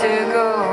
to go.